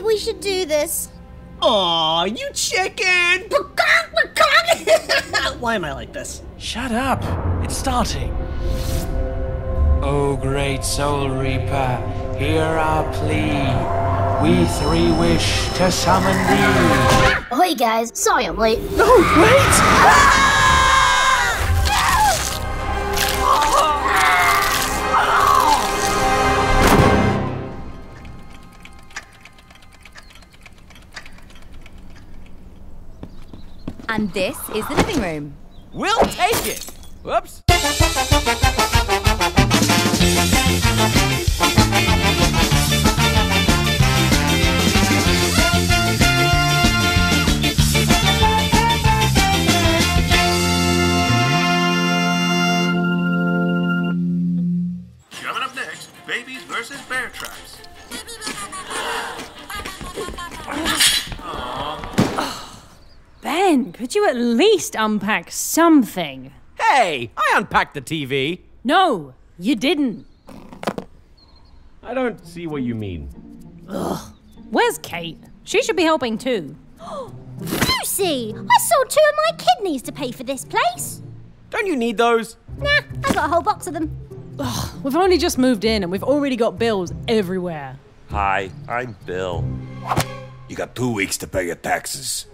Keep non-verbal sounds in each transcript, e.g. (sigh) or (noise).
think we should do this. Aw, you chicken! (laughs) Why am I like this? Shut up. It's starting. Oh, great Soul Reaper, hear our plea. We three wish to summon thee. (laughs) Hey guys, sorry I'm late. Oh, wait! (laughs) And this is the living room. We'll take it. Whoops. Coming up next, babies versus bear traps. Could you at least unpack something? Hey, I unpacked the TV. No, you didn't. I don't see what you mean. Ugh. Where's Kate? She should be helping too. (gasps) Lucy, I sold two of my kidneys to pay for this place. Don't you need those? Nah, I got a whole box of them. Ugh, We've only just moved in and we've already got bills everywhere. Hi, I'm Bill. You got two weeks to pay your taxes.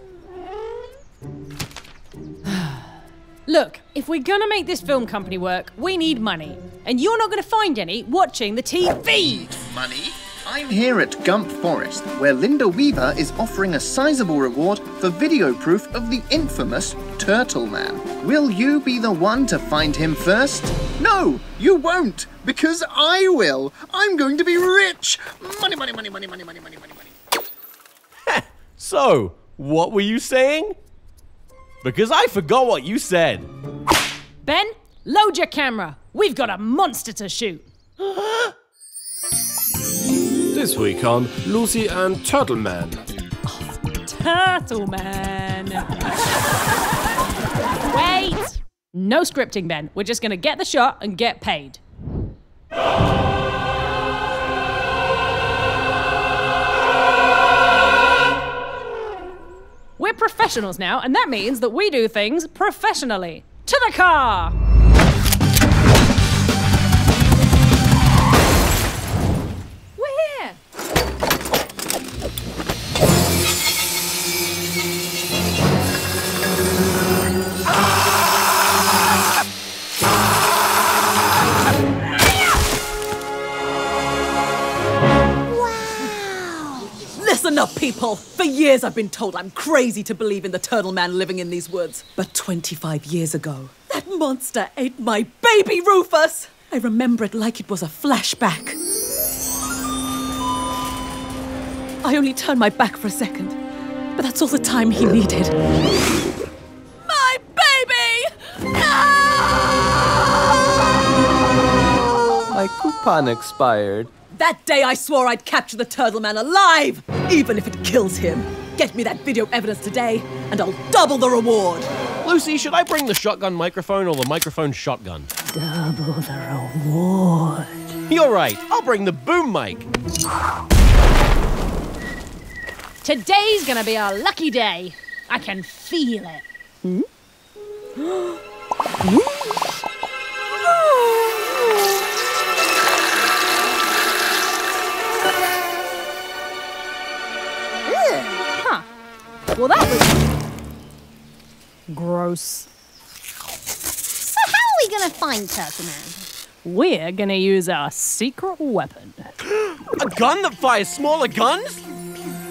Look, if we're gonna make this film company work, we need money. And you're not gonna find any watching the TV! Money? I'm here at Gump Forest, where Linda Weaver is offering a sizable reward for video proof of the infamous Turtle Man. Will you be the one to find him first? No, you won't, because I will. I'm going to be rich. Money, money, money, money, money, money, money, money, money. So, what were you saying? Because I forgot what you said. Ben, load your camera. We've got a monster to shoot. This week on Lucy and Turtle Man. Turtle Man. Wait! No scripting, Ben. We're just gonna get the shot and get paid. Professionals now, and that means that we do things professionally. To the car! Up, people! For years I've been told I'm crazy to believe in the turtle man living in these woods. But 25 years ago, that monster ate my baby Rufus! I remember it like it was a flashback. I only turned my back for a second, but that's all the time he needed. My baby! My coupon expired. That day I swore I'd capture the turtle man alive, even if it kills him. Get me that video evidence today, and I'll double the reward. Lucy, should I bring the shotgun microphone or the microphone shotgun? Double the reward. You're right. I'll bring the boom mic. Today's gonna be a lucky day. I can feel it. Huh. Hmm? (gasps) Hmm? Gross. So how are we gonna find Turtle Man? We're gonna use our secret weapon. (gasps) A gun that fires smaller guns?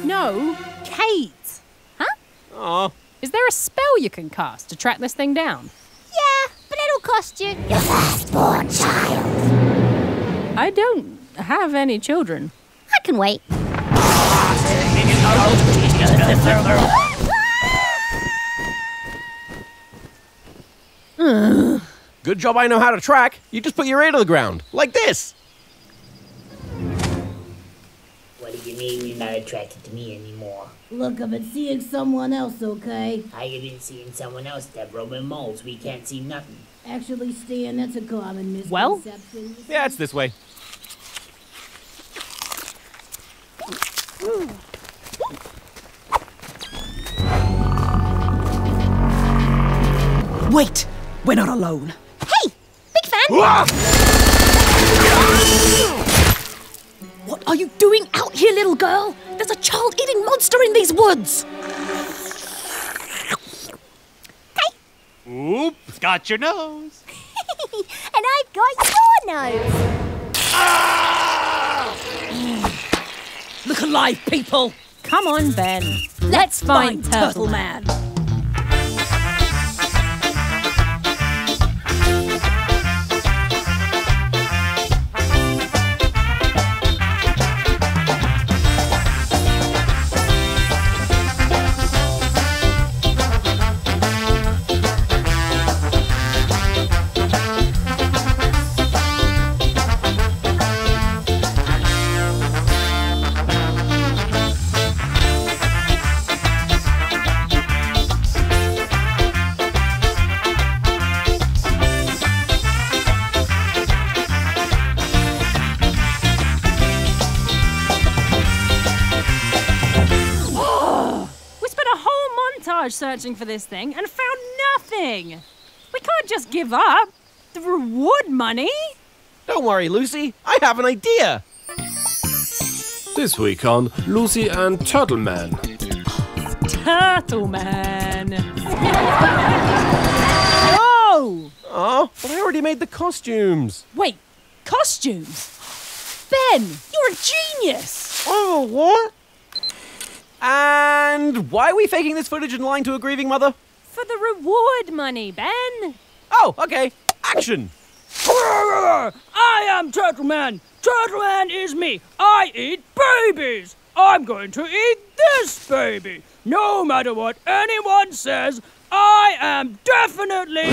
No, Kate. Huh? Oh. Is there a spell you can cast to track this thing down? Yeah, but it'll cost you your firstborn child. I don't have any children. I can wait. (laughs) Good job I know how to track. You just put your ear to the ground, like this. What do you mean you're not attracted to me anymore? Look, I've been seeing someone else, okay? How you been seeing someone else, Deborah? we moles. We can't see nothing. Actually, Stan, that's a common misconception. Well, yeah, it's this way. Wait! We're not alone. Hey, big fan. Ah! What are you doing out here, little girl? There's a child eating monster in these woods! Hey! Oops, got your nose. (laughs) and I've got your nose. Ah! Look alive, people! Come on, Ben. Let's find Turtle Man. We searching for this thing and found nothing. We can't just give up. The reward money? Don't worry, Lucy. I have an idea. This week on Lucy and Turtle Man. Turtle Man. (laughs) oh! Oh, but I already made the costumes. Wait, costumes? Ben, you're a genius! Oh, what? And why are we faking this footage and lying to a grieving mother? For the reward money, Ben. Oh, okay. Action! I am Turtle Man. Turtle Man is me. I eat babies. I'm going to eat this baby. No matter what anyone says, I am definitely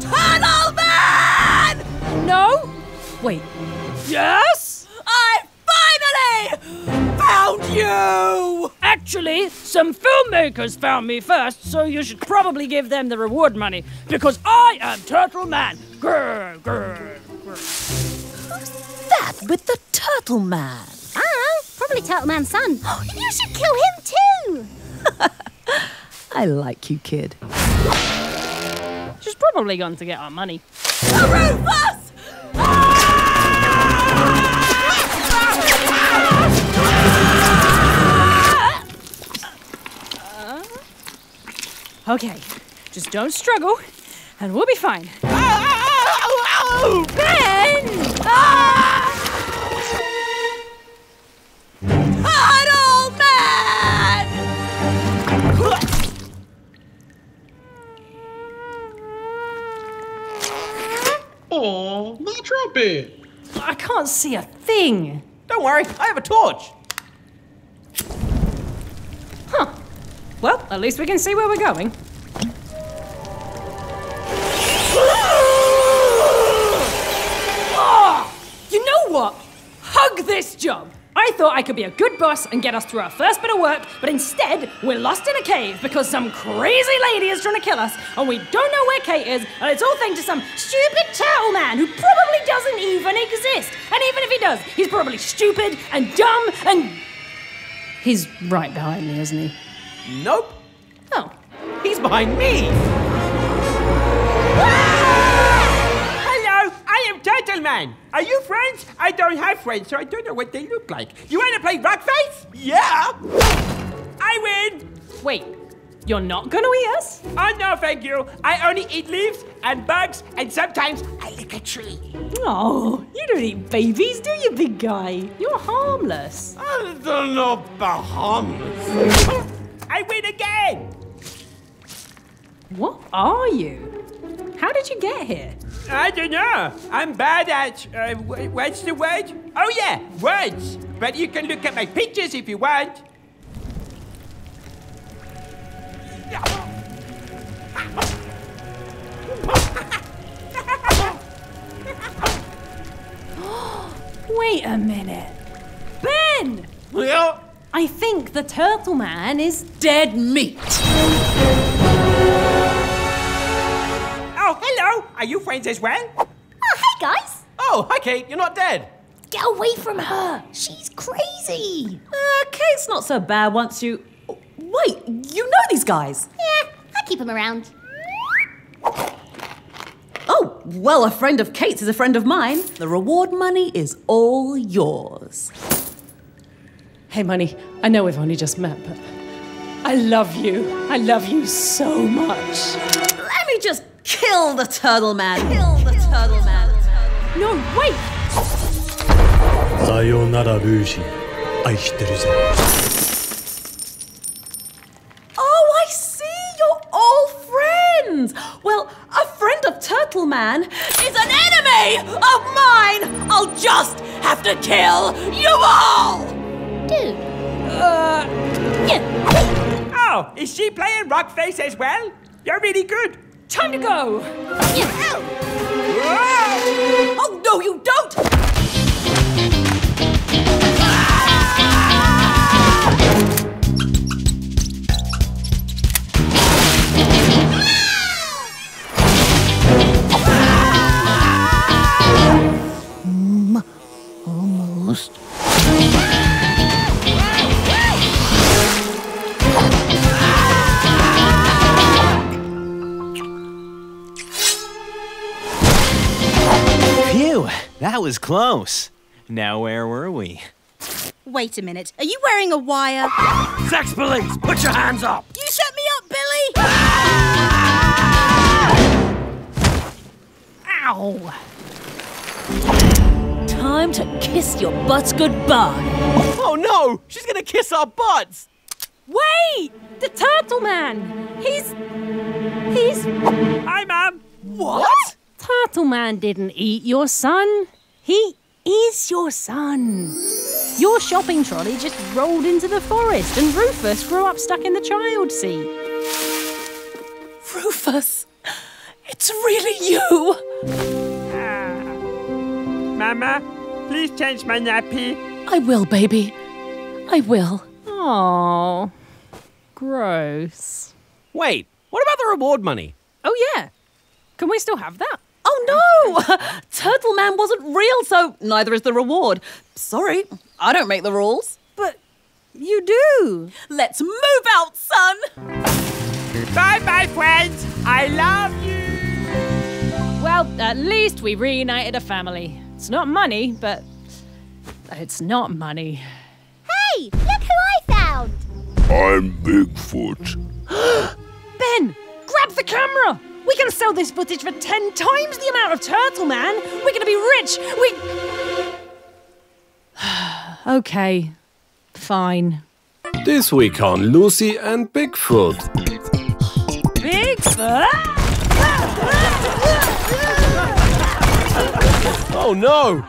Turtle Man! No? Wait. Yes? I finally found you! Actually, some filmmakers found me first, so you should probably give them the reward money, because I am Turtle Man. Grr, grr, grr. That with the Turtle Man. Ah, probably Turtle Man's son. (gasps) you should kill him too. (laughs) I like you, kid. She's probably gone to get our money. Rufus! Okay, just don't struggle, and we'll be fine. Ben! Turtle Man! Oh, my trumpet. I can't see a thing. Don't worry, I have a torch. Well, at least we can see where we're going. Ah! You know what? Hug this job! I thought I could be a good boss and get us through our first bit of work, but instead, we're lost in a cave because some crazy lady is trying to kill us, and we don't know where Kate is, and it's all thanks to some stupid turtle man who probably doesn't even exist. And even if he does, he's probably stupid and dumb and. He's right behind me, isn't he? Nope. Oh. He's behind me. Ah! Hello, I am Turtle Man. Are you friends? I don't have friends, so I don't know what they look like. You want to play rock face? Yeah. I win. Wait, you're not gonna eat us? Oh no, thank you. I only eat leaves and bugs, and sometimes I lick a tree. Oh, you don't eat babies, do you, big guy? You're harmless. I don't know about harmless. Oh, I win again. What are you? How did you get here? I don't know. I'm bad at uh, wh- what's the word? Oh yeah, words. But you can look at my pictures if you want. (gasps) Wait a minute. Ben! Well, I think the turtle man is dead meat. Oh, hello. Are you friends as well? Oh, hey guys. Oh, hi Kate, you're not dead. Get away from her. She's crazy. Uh, Kate's not so bad once you. Wait, you know these guys? Yeah, I keep them around. Oh, well, a friend of Kate's is a friend of mine. The reward money is all yours. Hey, money, I know we've only just met, but I love you. I love you so much. Let me just kill the turtle man. Kill the turtle man. No, wait! Sayonara, Luigi. Oh, I see! You're all friends! Well, a friend of Turtle Man is an enemy of mine! I'll just have to kill you all! Dude. Uh. Oh, is she playing Rockface as well? You're really good. Time to go. Oh, no, you don't. Was close. Now where were we? Wait a minute. Are you wearing a wire? Sex police, put your hands up! You shut me up, Billy! Ow! Time to kiss your butts goodbye. Oh no! She's gonna kiss our butts! Wait! The Turtle Man! He's. He's. Hi, Mom. What? Turtle Man didn't eat your son. He is your son. Your shopping trolley just rolled into the forest, and Rufus grew up stuck in the child seat. Rufus, it's really you. Ah. Mama, please change my nappy. I will, baby. I will. Oh, gross. Wait, what about the reward money? Oh, yeah. Can we still have that? Oh no! (laughs) Turtle Man wasn't real, so neither is the reward. Sorry, I don't make the rules. But you do. Let's move out, son! Bye bye, friends. I love you. Well, at least we reunited a family. It's not money, but it's not money. Hey, look who I found! I'm Bigfoot. (gasps) Ben, grab the camera! We can sell this footage for ten times the amount of Turtle Man! We're gonna be rich! We. (sighs) okay, fine. This week on Lucy and Bigfoot. Bigfoot? Oh no!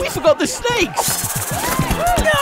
We forgot the snakes! Oh, no!